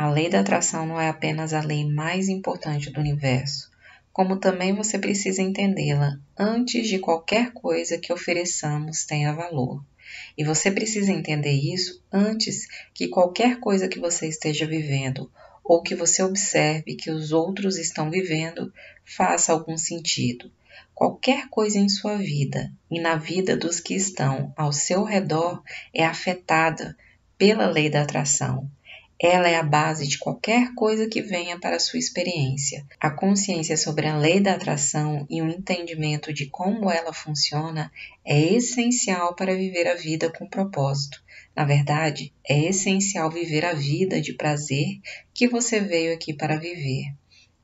A lei da atração não é apenas a lei mais importante do universo, como também você precisa entendê-la antes de qualquer coisa que ofereçamos tenha valor. E você precisa entender isso antes que qualquer coisa que você esteja vivendo ou que você observe que os outros estão vivendo faça algum sentido. Qualquer coisa em sua vida e na vida dos que estão ao seu redor é afetada pela lei da atração. Ela é a base de qualquer coisa que venha para a sua experiência. A consciência sobre a lei da atração e o entendimento de como ela funciona é essencial para viver a vida com propósito. Na verdade, é essencial viver a vida de prazer que você veio aqui para viver.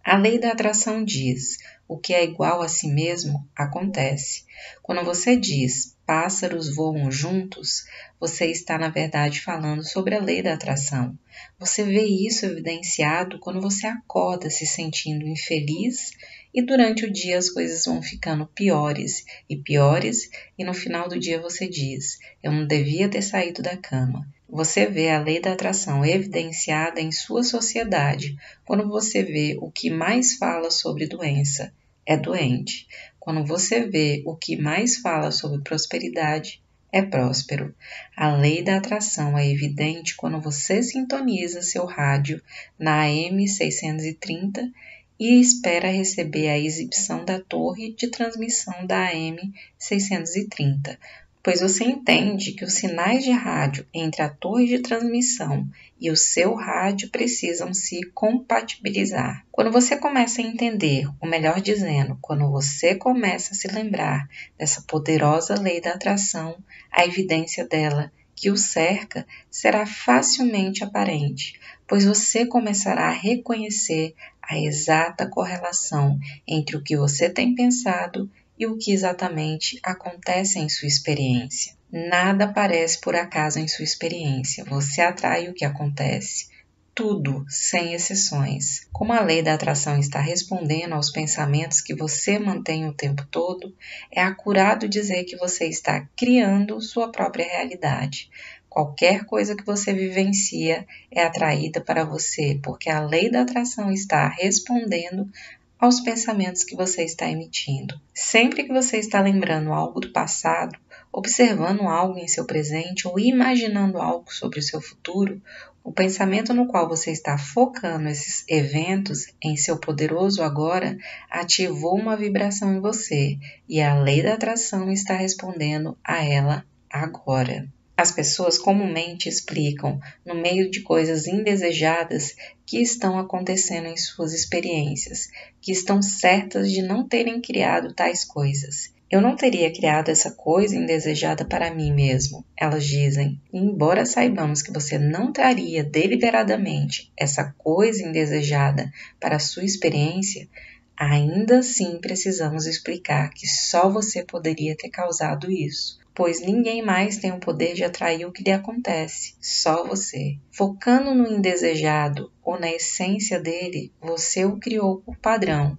A lei da atração diz: o que é igual a si mesmo acontece. Quando você diz pássaros voam juntos, você está, na verdade, falando sobre a lei da atração. Você vê isso evidenciado quando você acorda se sentindo infeliz e durante o dia as coisas vão ficando piores e piores, e no final do dia você diz: Eu não devia ter saído da cama. Você vê a lei da atração evidenciada em sua sociedade quando você vê o que mais fala sobre doença é doente. Quando você vê o que mais fala sobre prosperidade é próspero. A lei da atração é evidente quando você sintoniza seu rádio na AM 630 e espera receber a exibição da torre de transmissão da AM 630, pois você entende que os sinais de rádio entre a torre de transmissão e o seu rádio precisam se compatibilizar. Quando você começa a entender, ou melhor dizendo, quando você começa a se lembrar dessa poderosa lei da atração, a evidência dela que o cerca será facilmente aparente, pois você começará a reconhecer a exata correlação entre o que você tem pensado e o que exatamente acontece em sua experiência. Nada aparece por acaso em sua experiência, você atrai o que acontece. Tudo, sem exceções. Como a lei da atração está respondendo aos pensamentos que você mantém o tempo todo, é acurado dizer que você está criando sua própria realidade. Qualquer coisa que você vivencia é atraída para você, porque a lei da atração está respondendo aos pensamentos que você está emitindo. Sempre que você está lembrando algo do passado, observando algo em seu presente ou imaginando algo sobre o seu futuro, o pensamento no qual você está focando esses eventos em seu poderoso agora ativou uma vibração em você e a lei da atração está respondendo a ela agora. As pessoas comumente explicam, no meio de coisas indesejadas que estão acontecendo em suas experiências, que estão certas de não terem criado tais coisas. Eu não teria criado essa coisa indesejada para mim mesmo, elas dizem. Embora saibamos que você não traria deliberadamente essa coisa indesejada para a sua experiência, ainda assim precisamos explicar que só você poderia ter causado isso pois ninguém mais tem o poder de atrair o que lhe acontece, só você. Focando no indesejado ou na essência dele, você o criou por padrão.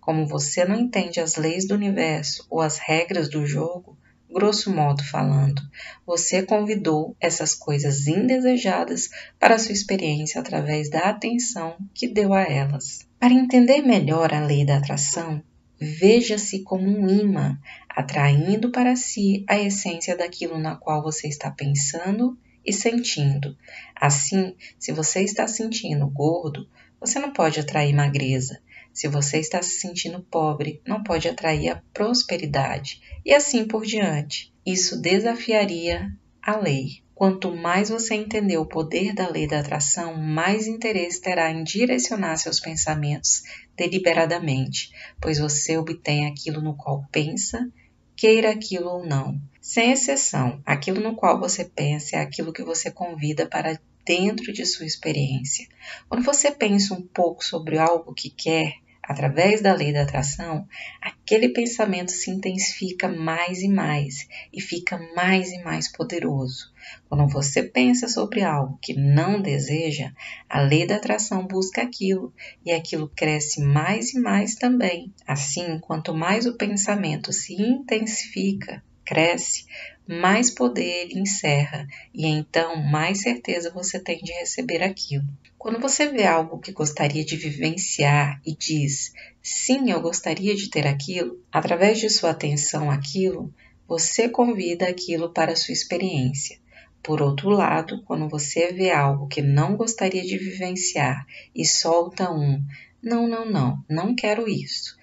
Como você não entende as leis do universo ou as regras do jogo, grosso modo falando, você convidou essas coisas indesejadas para sua experiência através da atenção que deu a elas. Para entender melhor a lei da atração, Veja-se como um imã, atraindo para si a essência daquilo na qual você está pensando e sentindo. Assim, se você está sentindo gordo, você não pode atrair magreza. Se você está se sentindo pobre, não pode atrair a prosperidade. E assim por diante. Isso desafiaria a lei. Quanto mais você entender o poder da lei da atração, mais interesse terá em direcionar seus pensamentos deliberadamente, pois você obtém aquilo no qual pensa, queira aquilo ou não. Sem exceção, aquilo no qual você pensa é aquilo que você convida para dentro de sua experiência. Quando você pensa um pouco sobre algo que quer, Através da lei da atração, aquele pensamento se intensifica mais e mais e fica mais e mais poderoso. Quando você pensa sobre algo que não deseja, a lei da atração busca aquilo e aquilo cresce mais e mais também. Assim, quanto mais o pensamento se intensifica, cresce, mais poder ele encerra e então mais certeza você tem de receber aquilo. Quando você vê algo que gostaria de vivenciar e diz sim, eu gostaria de ter aquilo, através de sua atenção àquilo, você convida aquilo para a sua experiência. Por outro lado, quando você vê algo que não gostaria de vivenciar e solta um não, não, não, não quero isso,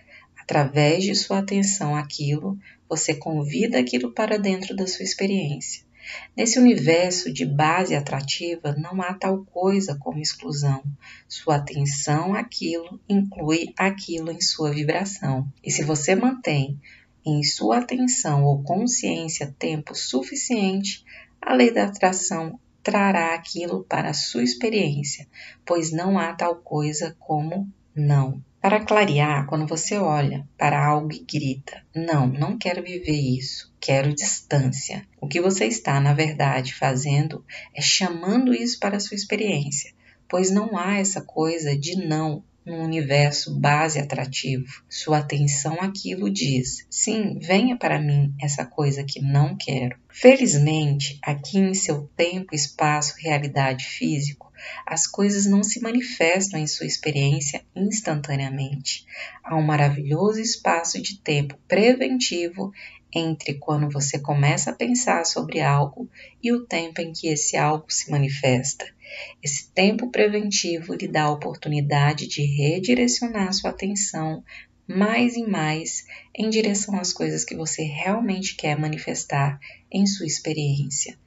através de sua atenção àquilo, você convida aquilo para dentro da sua experiência. Nesse universo de base atrativa, não há tal coisa como exclusão. Sua atenção àquilo inclui aquilo em sua vibração. E se você mantém em sua atenção ou consciência tempo suficiente, a lei da atração trará aquilo para a sua experiência, pois não há tal coisa como não. Para clarear, quando você olha para algo e grita: Não, não quero viver isso, quero distância. O que você está, na verdade, fazendo é chamando isso para a sua experiência, pois não há essa coisa de não no universo base atrativo. Sua atenção àquilo diz: sim, venha para mim essa coisa que não quero. Felizmente, aqui em seu tempo, espaço, realidade físico, as coisas não se manifestam em sua experiência instantaneamente. Há um maravilhoso espaço de tempo preventivo entre quando você começa a pensar sobre algo e o tempo em que esse algo se manifesta. Esse tempo preventivo lhe dá a oportunidade de redirecionar sua atenção mais e mais em direção às coisas que você realmente quer manifestar em sua experiência.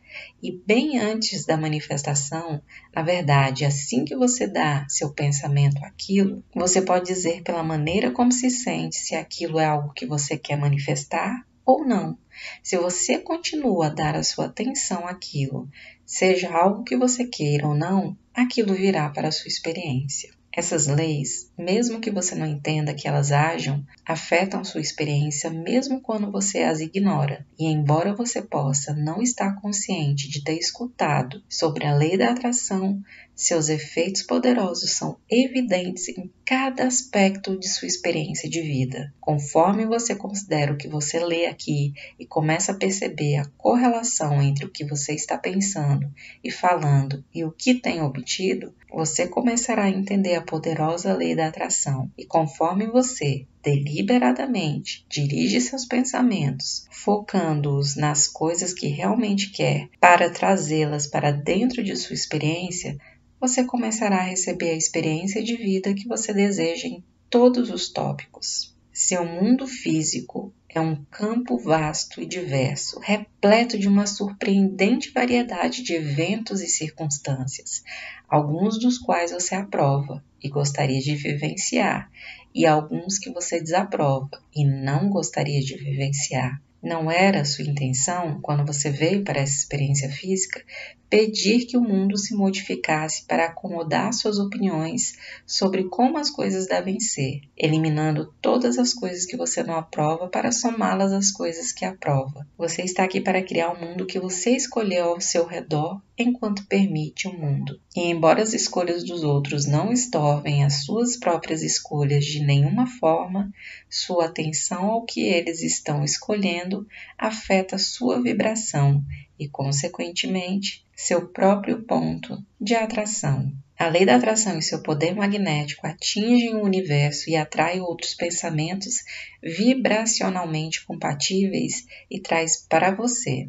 E bem antes da manifestação, na verdade, assim que você dá seu pensamento àquilo, você pode dizer pela maneira como se sente se aquilo é algo que você quer manifestar ou não. Se você continua a dar a sua atenção àquilo, seja algo que você queira ou não, aquilo virá para a sua experiência. Essas leis, mesmo que você não entenda que elas ajam, afetam sua experiência mesmo quando você as ignora. E embora você possa não estar consciente de ter escutado sobre a lei da atração, seus efeitos poderosos são evidentes em cada aspecto de sua experiência de vida. Conforme você considera o que você lê aqui e começa a perceber a correlação entre o que você está pensando e falando e o que tem obtido, você começará a entender a poderosa lei da atração. E conforme você deliberadamente dirige seus pensamentos, focando-os nas coisas que realmente quer, para trazê-las para dentro de sua experiência, você começará a receber a experiência de vida que você deseja em todos os tópicos. Seu mundo físico é um campo vasto e diverso, repleto de uma surpreendente variedade de eventos e circunstâncias, alguns dos quais você aprova e gostaria de vivenciar, e alguns que você desaprova e não gostaria de vivenciar. Não era sua intenção, quando você veio para essa experiência física, pedir que o mundo se modificasse para acomodar suas opiniões sobre como as coisas devem ser, eliminando todas as coisas que você não aprova para somá-las às coisas que aprova. Você está aqui para criar o um mundo que você escolheu ao seu redor enquanto permite o mundo. E embora as escolhas dos outros não estorvem as suas próprias escolhas de nenhuma forma, sua atenção ao que eles estão escolhendo afeta sua vibração e, consequentemente, seu próprio ponto de atração. A lei da atração e seu poder magnético atingem o universo e atraem outros pensamentos vibracionalmente compatíveis e traz para você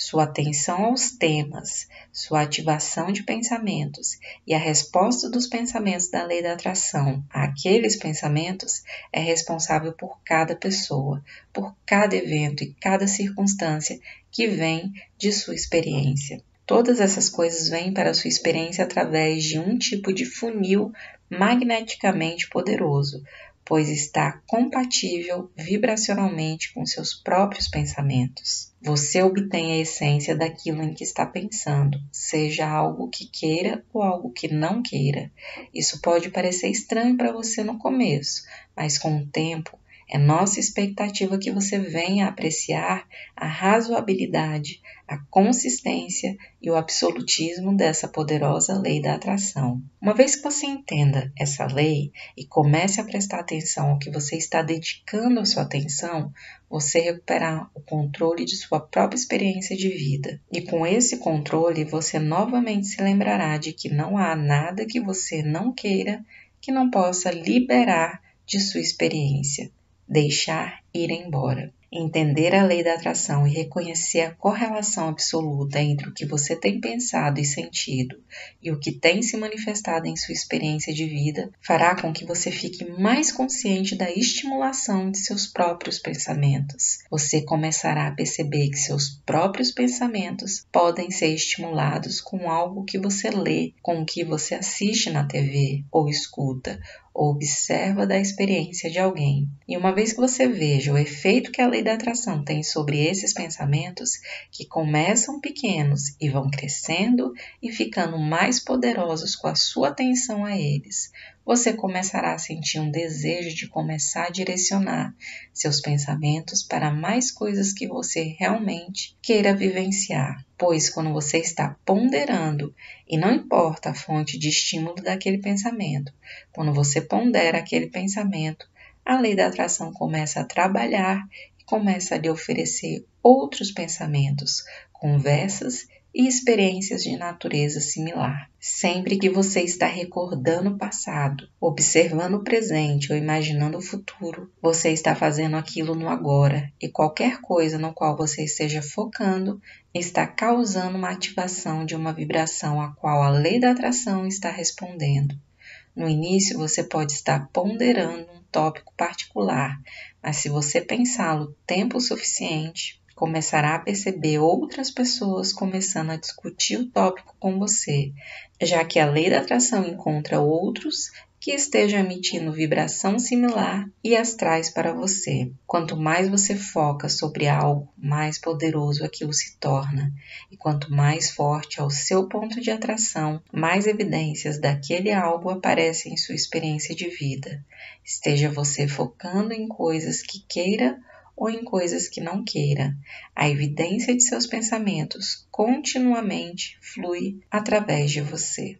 sua atenção aos temas, sua ativação de pensamentos e a resposta dos pensamentos da lei da atração àqueles pensamentos é responsável por cada pessoa, por cada evento e cada circunstância que vem de sua experiência. Todas essas coisas vêm para a sua experiência através de um tipo de funil magneticamente poderoso, pois está compatível vibracionalmente com seus próprios pensamentos. Você obtém a essência daquilo em que está pensando, seja algo que queira ou algo que não queira. Isso pode parecer estranho para você no começo, mas com o tempo É nossa expectativa que você venha apreciar a razoabilidade, a consistência e o absolutismo dessa poderosa lei da atração. Uma vez que você entenda essa lei e comece a prestar atenção ao que você está dedicando a sua atenção, você recuperará o controle de sua própria experiência de vida. E com esse controle, você novamente se lembrará de que não há nada que você não queira que não possa liberar de sua experiência, deixar ir embora. Entender a lei da atração e reconhecer a correlação absoluta entre o que você tem pensado e sentido e o que tem se manifestado em sua experiência de vida fará com que você fique mais consciente da estimulação de seus próprios pensamentos. Você começará a perceber que seus próprios pensamentos podem ser estimulados com algo que você lê, com o que você assiste na TV ou escuta observa da experiência de alguém. E uma vez que você veja o efeito que a lei da atração tem sobre esses pensamentos, que começam pequenos e vão crescendo e ficando mais poderosos com a sua atenção a eles, você começará a sentir um desejo de começar a direcionar seus pensamentos para mais coisas que você realmente queira vivenciar. Pois quando você está ponderando, e não importa a fonte de estímulo daquele pensamento, quando você pondera aquele pensamento, a lei da atração começa a trabalhar e começa a lhe oferecer outros pensamentos, conversas e experiências de natureza similar. Sempre que você está recordando o passado, observando o presente ou imaginando o futuro, você está fazendo aquilo no agora e qualquer coisa no qual você esteja focando está causando uma ativação de uma vibração a qual a lei da atração está respondendo. No início, você pode estar ponderando um tópico particular, mas se você pensá-lo tempo suficiente, começará a perceber outras pessoas começando a discutir o tópico com você, já que a lei da atração encontra outros que estejam emitindo vibração similar e as traz para você. Quanto mais você foca sobre algo, mais poderoso aquilo se torna, e quanto mais forte é o seu ponto de atração, mais evidências daquele algo aparecem em sua experiência de vida. Esteja você focando em coisas que queira ou em coisas que não queira. A evidência de seus pensamentos continuamente flui através de você.